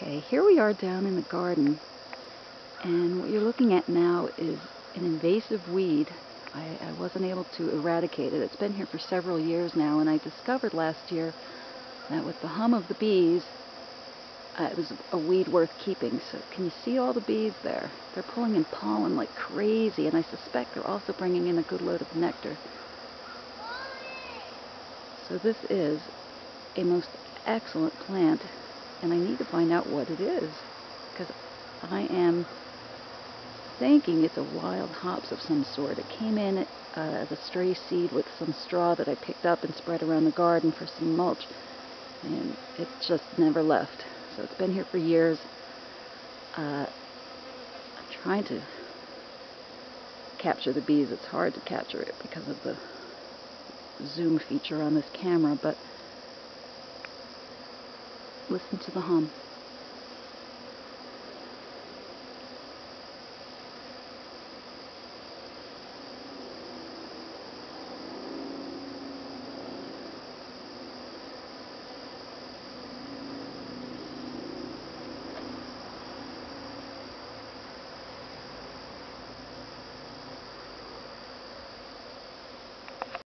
Okay, here we are down in the garden, and what you're looking at now is an invasive weed. I, I, wasn't able to eradicate it. It's been here for several years now, and I discovered last year that with the hum of the bees, uh, it was a weed worth keeping. So can you see all the bees there? They're pulling in pollen like crazy, and I suspect they're also bringing in a good load of nectar. So this is a most excellent plant and I need to find out what it is because I am thinking it's a wild hops of some sort. It came in uh, as a stray seed with some straw that I picked up and spread around the garden for some mulch and it just never left. So it's been here for years. Uh, I'm trying to capture the bees. It's hard to capture it because of the zoom feature on this camera, but listen to the hum.